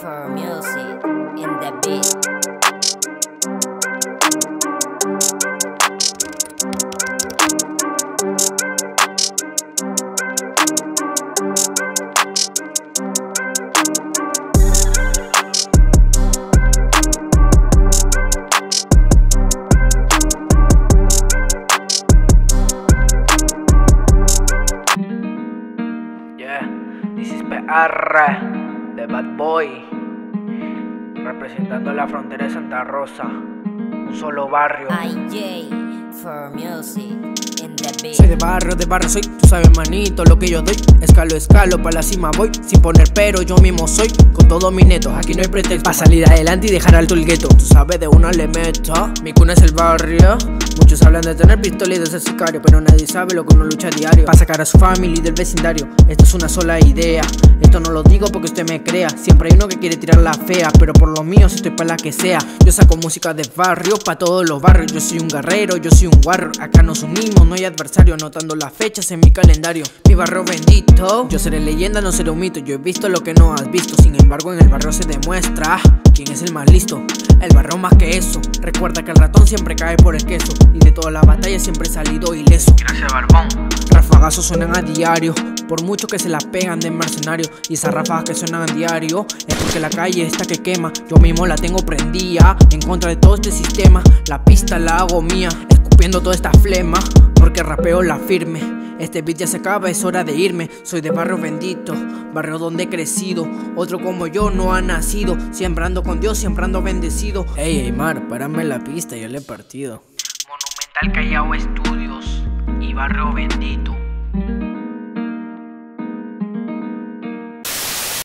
for music in the beat. This de Bad Boy, representando la frontera de Santa Rosa, un solo barrio. IJ for music in the beat. Soy de barrio, de barrio soy, tú sabes manito lo que yo doy. Escalo, escalo, pa' la cima voy, sin poner pero yo mismo soy. Con todos mis netos, aquí no hay pretexto para salir adelante y dejar alto el gueto. Tú sabes de una le meto, mi cuna es el barrio. Muchos hablan de tener pistola y de ser sicario, pero nadie sabe lo que uno lucha diario. Para sacar a su familia y del vecindario, esto es una sola idea. Esto no lo digo porque usted me crea. Siempre hay uno que quiere tirar la fea, pero por lo mío estoy para la que sea. Yo saco música de barrio para todos los barrios. Yo soy un guerrero, yo soy un warrior. Acá nos unimos, no hay adversario. Anotando las fechas en mi calendario. Mi barrio bendito. Yo seré leyenda, no seré un mito. Yo he visto lo que no has visto. Sin embargo, en el barrio se demuestra quién es el más listo. El barrio más que eso. Recuerda que el ratón siempre cae por el queso. Y de toda la batalla siempre he salido ileso. Gracias, Barbón. Rafagazos suenan a diario, por mucho que se la pegan de mercenario. Y esas ráfagas que suenan a diario es porque la calle está que quema. Yo mismo la tengo prendida en contra de todo este sistema. La pista la hago mía, escupiendo toda esta flema, porque rapeo la firme. Este beat ya se acaba, es hora de irme. Soy de barrio bendito, barrio donde he crecido. Otro como yo no ha nacido. Siempre ando con Dios, siempre ando bendecido. Ey, Aymar, párame la pista, ya le he partido. Monumental Callao Estudios y Barrio Bendito.